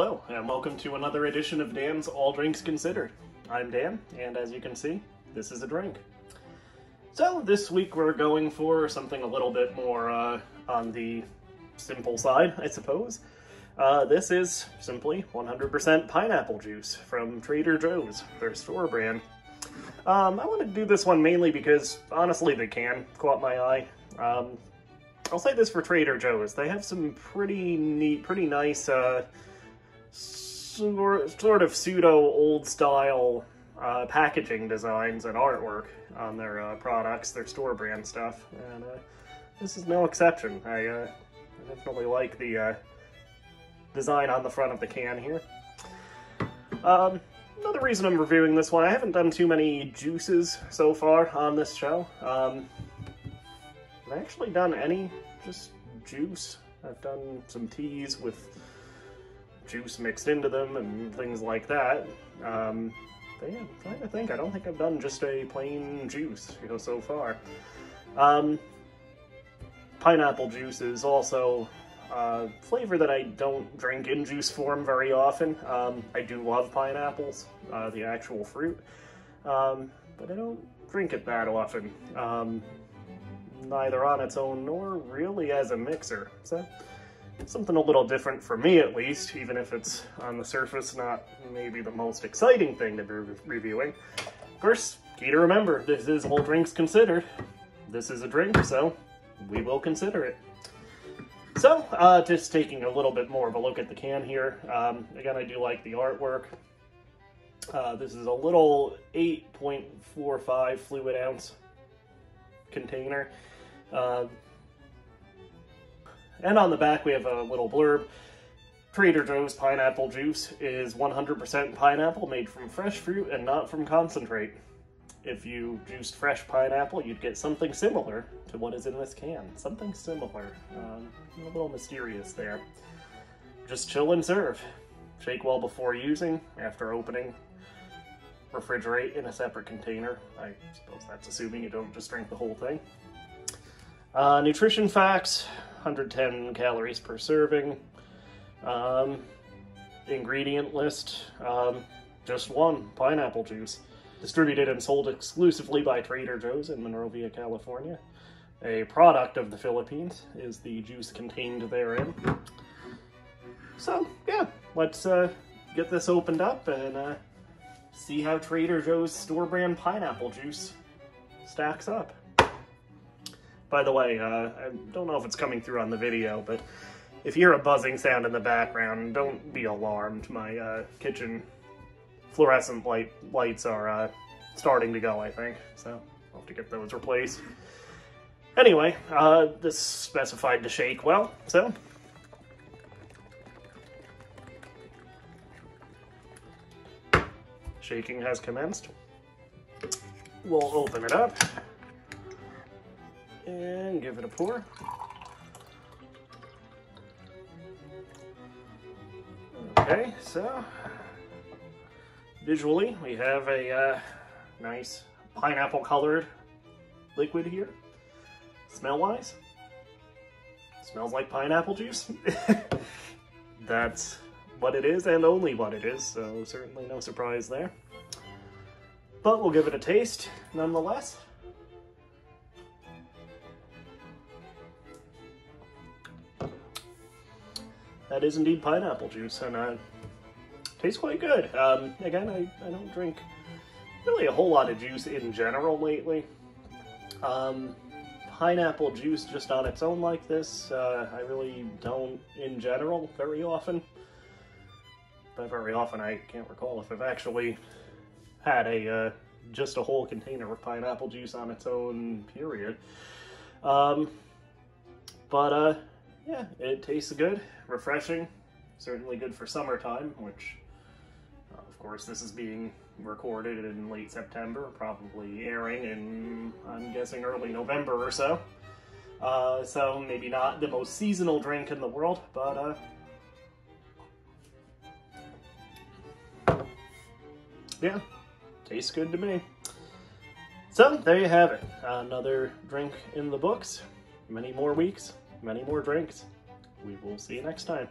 Hello, and welcome to another edition of Dan's All Drinks Considered. I'm Dan, and as you can see, this is a drink. So, this week we're going for something a little bit more uh, on the simple side, I suppose. Uh, this is simply 100% pineapple juice from Trader Joe's, their store brand. Um, I wanted to do this one mainly because, honestly, the can caught my eye. Um, I'll say this for Trader Joe's. They have some pretty neat, pretty nice, uh, sort of pseudo old style uh, packaging designs and artwork on their uh, products, their store brand stuff. And uh, this is no exception. I, uh, definitely like the uh, design on the front of the can here. Um, another reason I'm reviewing this one, I haven't done too many juices so far on this show. Um, I've actually done any just juice. I've done some teas with juice mixed into them and things like that. Um, but yeah, I'm trying to think. I don't think I've done just a plain juice you know, so far. Um, pineapple juice is also a flavor that I don't drink in juice form very often. Um, I do love pineapples, uh, the actual fruit, um, but I don't drink it that often. Um, neither on its own nor really as a mixer. So something a little different for me at least, even if it's on the surface not maybe the most exciting thing to be re reviewing. Of course, key to remember, this is all drinks considered. This is a drink, so we will consider it. So, uh, just taking a little bit more of a look at the can here. Um, again, I do like the artwork. Uh, this is a little 8.45 fluid ounce container. Uh, and on the back we have a little blurb. Trader Joe's pineapple juice is 100% pineapple made from fresh fruit and not from concentrate. If you juiced fresh pineapple, you'd get something similar to what is in this can. Something similar. Um, a little mysterious there. Just chill and serve. Shake well before using, after opening. Refrigerate in a separate container. I suppose that's assuming you don't just drink the whole thing. Uh, nutrition facts 110 calories per serving. Um, ingredient list um, just one pineapple juice. Distributed and sold exclusively by Trader Joe's in Monrovia, California. A product of the Philippines is the juice contained therein. So, yeah, let's uh, get this opened up and uh, see how Trader Joe's store brand pineapple juice stacks up. By the way, uh, I don't know if it's coming through on the video, but if you hear a buzzing sound in the background, don't be alarmed. My uh, kitchen fluorescent light lights are uh, starting to go, I think, so I'll have to get those replaced. Anyway, uh, this specified to shake well, so shaking has commenced. We'll open it up and give it a pour. Okay, so visually we have a uh, nice pineapple colored liquid here. Smell wise, smells like pineapple juice. That's what it is and only what it is, so certainly no surprise there. But we'll give it a taste nonetheless. That is indeed pineapple juice, and uh, tastes quite good. Um, again, I, I don't drink really a whole lot of juice in general lately. Um, pineapple juice just on its own like this, uh, I really don't in general very often. But very often I can't recall if I've actually had a uh, just a whole container of pineapple juice on its own, period. Um, but uh, yeah, it tastes good, refreshing, certainly good for summertime, which, uh, of course, this is being recorded in late September, probably airing in, I'm guessing, early November or so. Uh, so maybe not the most seasonal drink in the world, but uh, yeah, tastes good to me. So there you have it, another drink in the books. Many more weeks, many more drinks. We will see you next time.